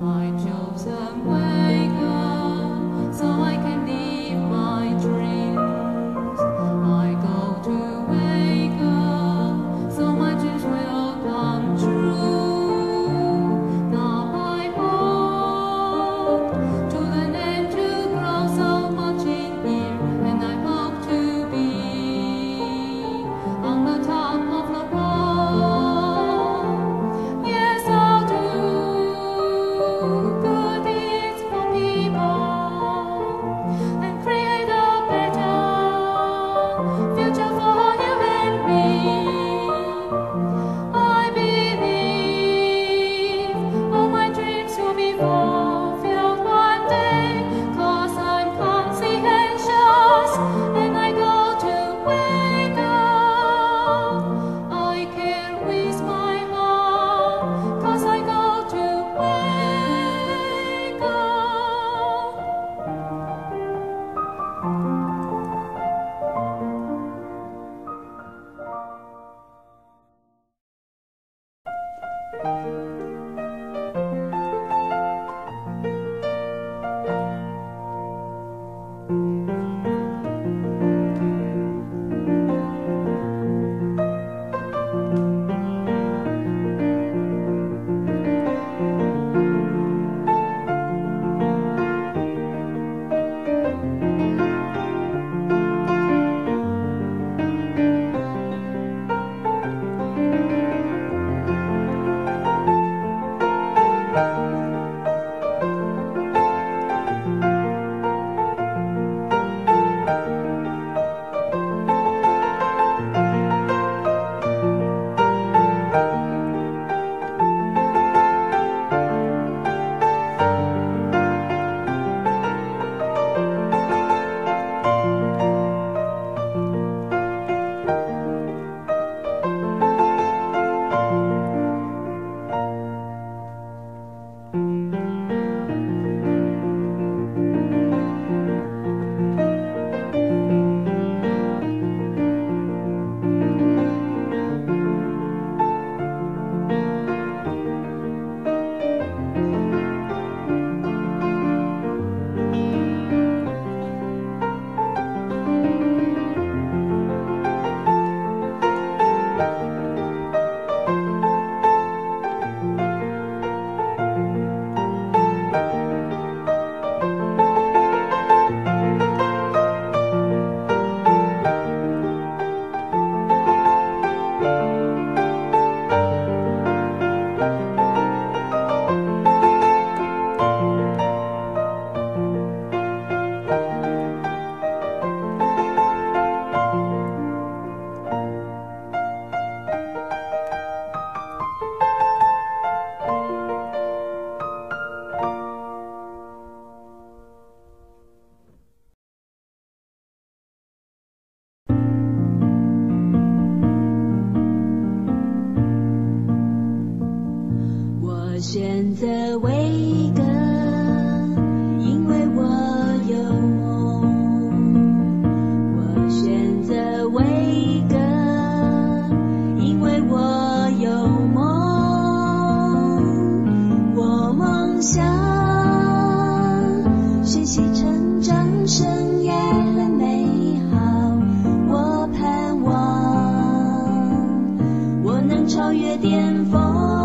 My job's a 选择伟哥，因为我有梦。我选择伟哥，因为我有梦。我梦想学习成长，生涯很美好。我盼望我能超越巅峰。